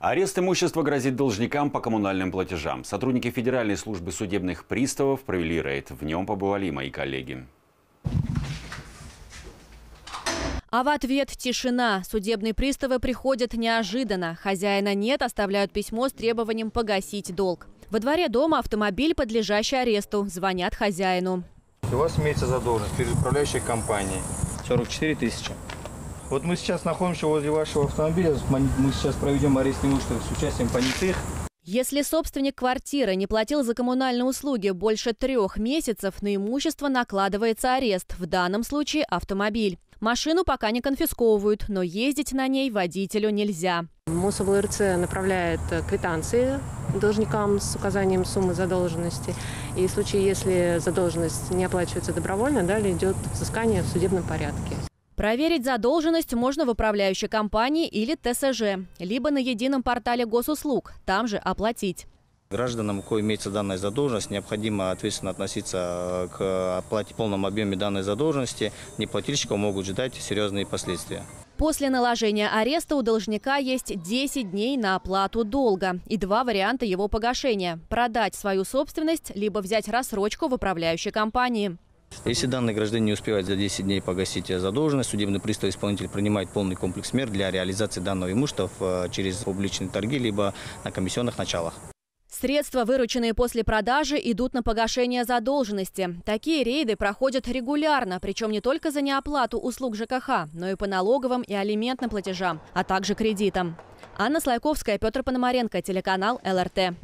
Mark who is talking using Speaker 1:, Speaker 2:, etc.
Speaker 1: Арест имущества грозит должникам по коммунальным платежам. Сотрудники Федеральной службы судебных приставов провели рейд. В нем побывали мои коллеги.
Speaker 2: А в ответ тишина. Судебные приставы приходят неожиданно. Хозяина нет, оставляют письмо с требованием погасить долг. Во дворе дома автомобиль, подлежащий аресту. Звонят хозяину.
Speaker 3: У вас имеется задолженность перед управляющей компанией 44 тысячи. Вот мы сейчас находимся возле вашего автомобиля. Мы сейчас проведем арест имущества с участием понятых.
Speaker 2: Если собственник квартиры не платил за коммунальные услуги больше трех месяцев, на имущество накладывается арест. В данном случае автомобиль. Машину пока не конфисковывают, но ездить на ней водителю нельзя.
Speaker 4: МОСОВЛРЦ направляет квитанции должникам с указанием суммы задолженности. И в случае, если задолженность не оплачивается добровольно, далее идет взыскание в судебном порядке.
Speaker 2: Проверить задолженность можно в управляющей компании или ТСЖ, либо на едином портале госуслуг, там же оплатить.
Speaker 3: Гражданам, у кого имеется данная задолженность, необходимо ответственно относиться к оплате в полном объеме данной задолженности. Неплательщиков могут ждать серьезные последствия.
Speaker 2: После наложения ареста у должника есть 10 дней на оплату долга и два варианта его погашения – продать свою собственность, либо взять рассрочку в управляющей компании.
Speaker 3: Если данный гражданин не успевает за 10 дней погасить задолженность, судебный пристав исполнитель принимает полный комплекс мер для реализации данного имущества э, через публичные торги, либо на комиссионных началах.
Speaker 2: Средства, вырученные после продажи, идут на погашение задолженности. Такие рейды проходят регулярно, причем не только за неоплату услуг ЖКХ, но и по налоговым и алиментным платежам, а также кредитам. Анна Слайковская, Петр Пономаренко, телеканал ЛРТ.